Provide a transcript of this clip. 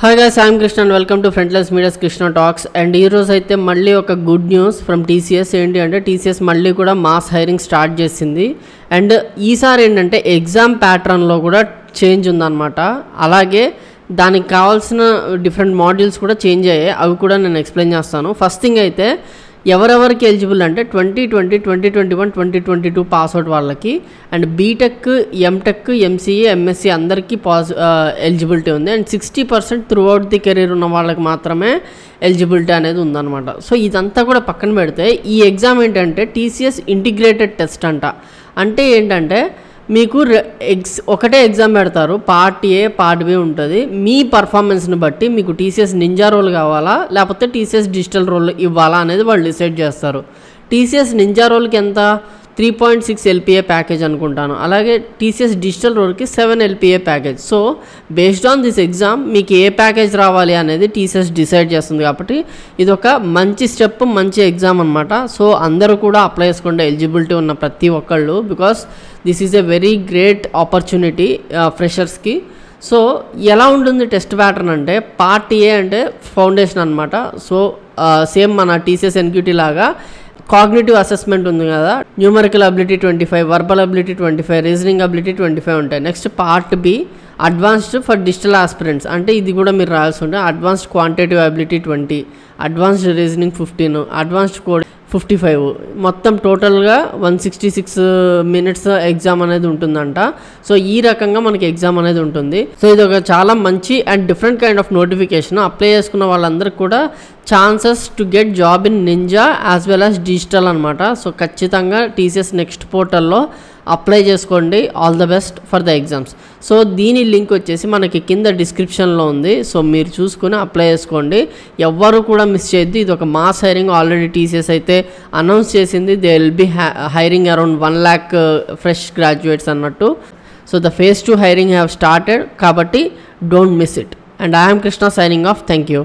Hi guys I'm Krishna and welcome to Frontlines Media's Krishna talks and ఈ రోజు అయితే మళ్ళీ ఒక గుడ్ న్యూస్ ఫ్రమ్ టీసీఎస్ ఏంటి అంటే టీసీఎస్ మళ్ళీ కూడా మాస్ హైరింగ్ స్టార్ట్ చేసింది. అండ్ ఈసారి ఏంటంటే ఎగ్జామ్ ప్యాటర్న్లో కూడా చేంజ్ ఉందన్నమాట. అలాగే దానికి కావాల్సిన డిఫరెంట్ మాడ్యూల్స్ కూడా చేంజ్ అయ్యాయి. అవి కూడా నేను ఎక్స్ప్లెయిన్ చేస్తాను. ఫస్ట్ థింగ్ అయితే ఎవరెవరికి ఎలిజిబుల్ అంటే twenty twenty twenty twenty one twenty twenty two pass out వాళ్ళకి. And BTech MTech MCA MSc అందరికీ పాస్ ఎలిజిబిలిటీ ఉంది. And sixty percent throughout the career ఉన్న వాళ్ళకి మాత్రమే ఎలిజిబిలిటీ అనేది ఉందన్నమాట. సో ఇదంతా కూడా పక్కన పెడితే ఈ ఎగ్జామ్ ఏంటంటే టీసీఎస్ ఇంటిగ్రేటెడ్ టెస్ట్ అంట. అంటే ఏంటంటే మీకు ఎగ్స్ ఒకటే ఎగ్జామ్ పెడతారు. పార్ట్ ఏ పార్ట్ బి ఉంటుంది. మీ పర్ఫార్మెన్స్ని బట్టి మీకు టీసీఎస్ నింజా రోల్ కావాలా? లేకపోతే టీసీఎస్ డిజిటల్ రోల్ ఇవ్వాలా అనేది వాళ్ళు డిసైడ్ చేస్తారు. టీసీఎస్ నింజా రోల్కి ఎంత? Three point six LPA package అనుకుంటాను. అలాగే టీసీఎస్ డిజిటల్ రోడ్కి seven LPA package. So based on this exam మీకు ఏ ప్యాకేజ్ రావాలి అనేది టీసీఎస్ డిసైడ్ చేస్తుంది కాబట్టి ఇది ఒక మంచి స్టెప్ మంచి ఎగ్జామ్ అనమాట సో అందరూ కూడా అప్లై చేసుకుంటే ఎలిజిబిలిటీ ఉన్న ప్రతి ఒక్కళ్ళు because this is a very great opportunity ఫ్రెషర్స్కి. So ఎలా ఉంటుంది టెస్ట్ ప్యాటర్న్ అంటే పార్ట్ ఏ అంటే ఫౌండేషన్ అనమాట సో సేమ్ మన టీసీఎస్ ఎన్క్యూటీ లాగా కాగ్నేటివ్ అసెస్మెంట్ ఉంది కదా. Numerical ability twenty five verbal ability twenty five reasoning ability twenty five ఉంటాయి. Next part B advanced for digital aspirants. అంటే ఇది కూడా మీరు రాయాల్సి ఉంటుంది advanced quantitative ability twenty advanced reasoning fifteen advanced code fifty five. మొత్తం టోటల్గా one sixty six minutes exam అనేది ఉంటుందంట. సో ఈ రకంగా మనకి ఎగ్జామ్ అనేది ఉంటుంది. సో ఇది ఒక చాలా మంచి and different kind of notification. Apply చేసుకున్న వాళ్ళందరికీ కూడా chances to get job in ninja as well as digital అనమాట సో ఖచ్చితంగా టీసీఎస్ నెక్స్ట్ పోర్టల్లో అప్లై చేసుకోండి. All the best for the exams so దీని లింక్ వచ్చేసి మనకి కింద డిస్క్రిప్షన్లో ఉంది. సో మీరు చూసుకుని అప్లై చేసుకోండి. ఎవ్వరు కూడా మిస్ చేయొద్దు. ఇది ఒక మాస్ హైరింగ్ ఆల్రెడీ టీసీఎస్ అయితే అనౌన్స్ చేసింది. They will be hiring around one lakh fresh graduates అన్నట్టు. So the phase two hiring have started కాబట్టి don't miss it and I'm Krishna signing off thank you